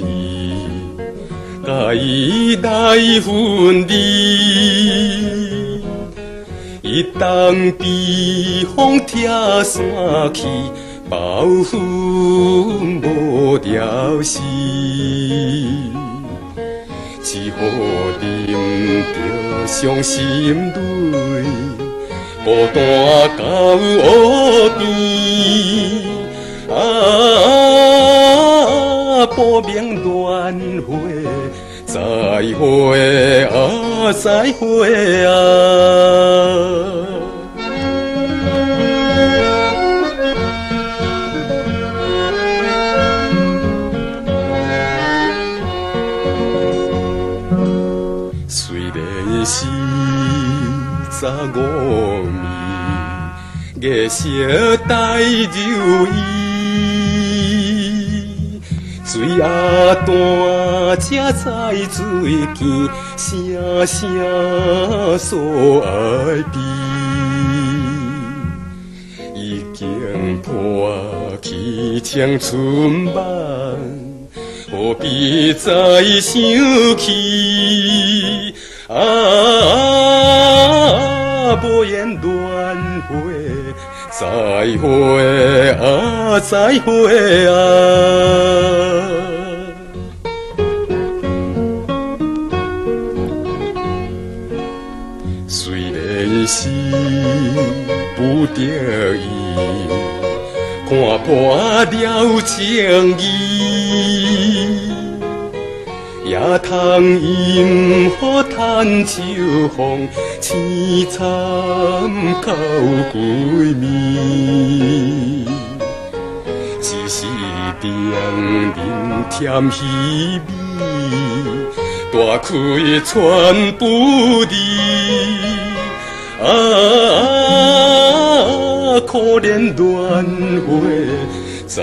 意，甲伊来分离。一旦被风拆散去，暴风无调息。只好忍着伤心泪，孤单到河边。不明轮回，再会啊，再会啊。虽然是十五暝，月色带柔意，水啊淡，才在水边，声声诉哀悲。已经破去青春梦，何必再想起？再会啊，再会啊。虽然是不得已，看破了情义，也通因好叹秋风，凄惨到归暝。一时定人添稀微，大开全不离。啊，可怜轮回，再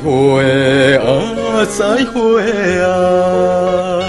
会啊，再会啊。